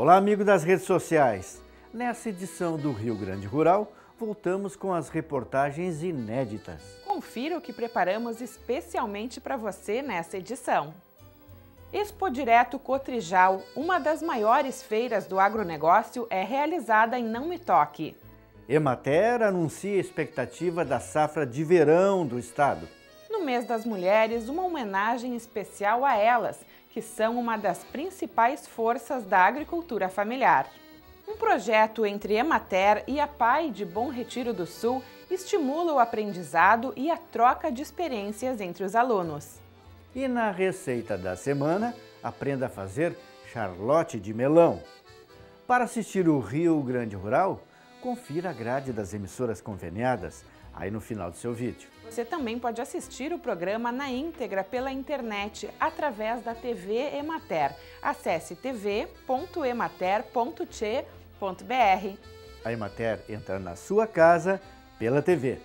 Olá, amigo das redes sociais. Nessa edição do Rio Grande Rural, voltamos com as reportagens inéditas. Confira o que preparamos especialmente para você nessa edição. Expo Direto Cotrijal, uma das maiores feiras do agronegócio, é realizada em Não Me Toque. Emater anuncia expectativa da safra de verão do estado. No mês das mulheres, uma homenagem especial a elas, que são uma das principais forças da agricultura familiar. Um projeto entre Emater e a PAI de Bom Retiro do Sul estimula o aprendizado e a troca de experiências entre os alunos. E na receita da semana, aprenda a fazer charlotte de melão. Para assistir o Rio Grande Rural, confira a grade das emissoras conveniadas aí no final do seu vídeo. Você também pode assistir o programa na íntegra pela internet através da TV Emater. Acesse tv.emater.che.br. A Emater entra na sua casa pela TV.